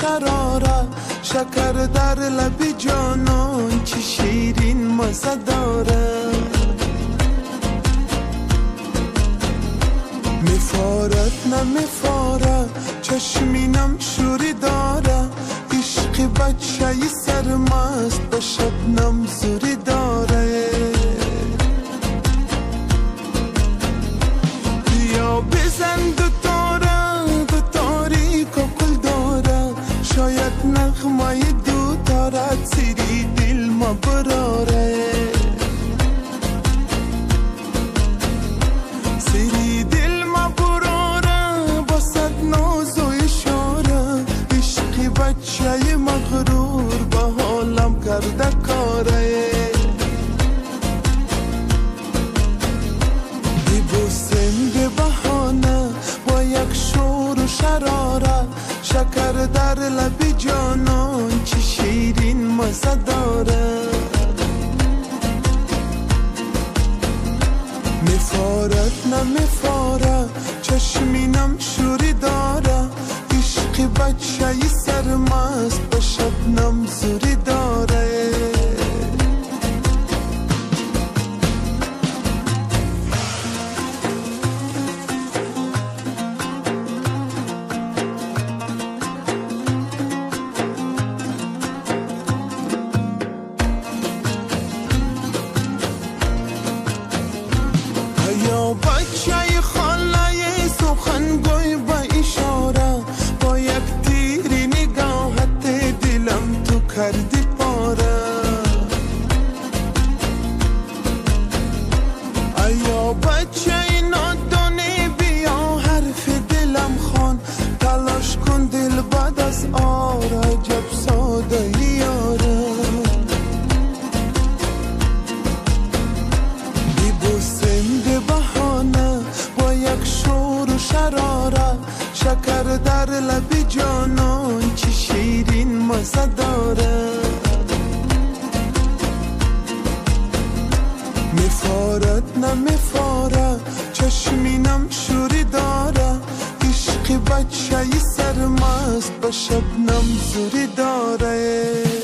شراره شکر در لبی جانان چی شیرین مزه داره. میفارد نمیفاره چشمینم شوری داره. عشق بچه سرمست به شبنم زوری داره. تارت سیری دل ما براره. سیری دل ما براره با صد ناز و اشاره. عشقی بچه مغرور به حالم کرده کاره. ببوسم به بهانه با یک شور و شراره. شکر در لبی مزه داره. میفارد نمیفاره چشمینم شوری داره. عشق بچه سرمست به شبنم زوری داره. جانان چی شیرین مزه داره. میفارد نمیفاره چشمینم شوری داره. عشق بچه سرمست به شبنم زوری داره.